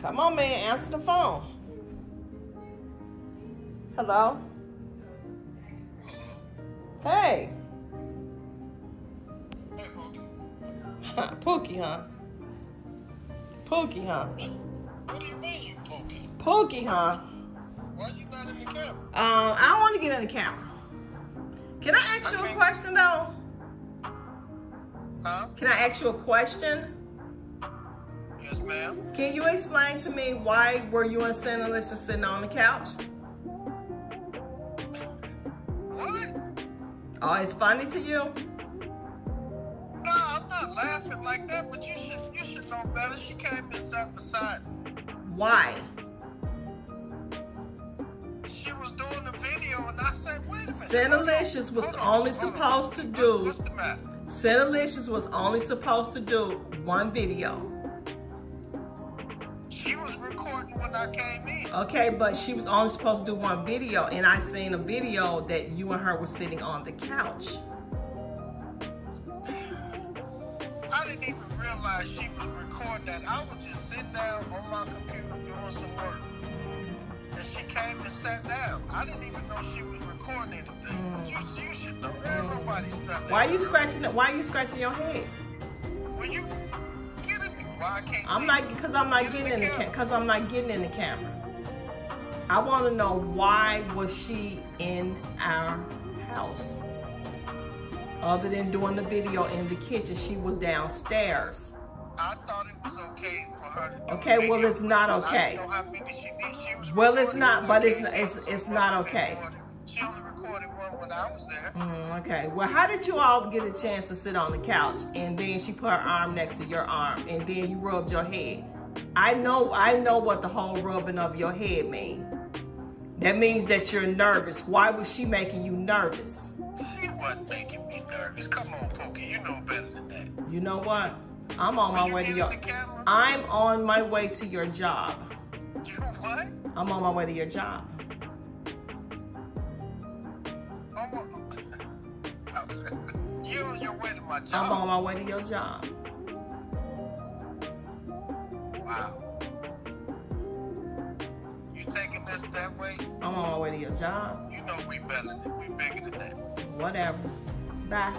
Come on, man, answer the phone. Hello? Hey. Pookie, huh? Pookie, huh? What do you mean you Pookie? Pookie, huh? Why you not in the camera? Um, I don't want to get in the camera. Can I ask you a question though? Huh? Can I ask you a question? Yes, ma'am. Can you explain to me why were you and Santa Alicia sitting on the couch? What? Oh, it's funny to you? No, I'm not laughing like that, but you should you should know better. She came and sat beside me. Why? She was doing the video and I said, wait a minute. Santa hold Licious was on, only hold on. supposed to do- What's the matter? Santa Licious was only supposed to do one video. She was recording when I came in. Okay, but she was only supposed to do one video, and I seen a video that you and her were sitting on the couch. I didn't even realize she was recording that. I was just sitting down on my computer doing some work. And she came and sat down. I didn't even know she was recording anything. Hmm. But you, you should know. Nobody stuff. Why are you scratching it? Why are you scratching your head? Will you get at me? Why can't I'm not because I'm not Get getting in the camera. because I'm not getting in the camera. I want to know why was she in our house? Other than doing the video in the kitchen, she was downstairs. I thought it was okay for her to do Okay, well, it's not okay. didn't know how many she did. She was Well, it's not, but it's it's it's not okay. She only recorded one when I was there. Mm, okay. Well, how did you all get a chance to sit on the couch and then she put her arm next to your arm and then you rubbed your head? I know I know what the whole rubbing of your head means. That means that you're nervous. Why was she making you nervous? She wasn't making me nervous. Come on, Pokey, you know better than that. You know what? I'm on my When way to your I'm on my way to your job. you what? I'm on my way to your job. You on your way to my I'm on my way to your job. Wow. You taking this that way? I'm on my way to your job. You know we better than we bigger than that. Whatever. Bye.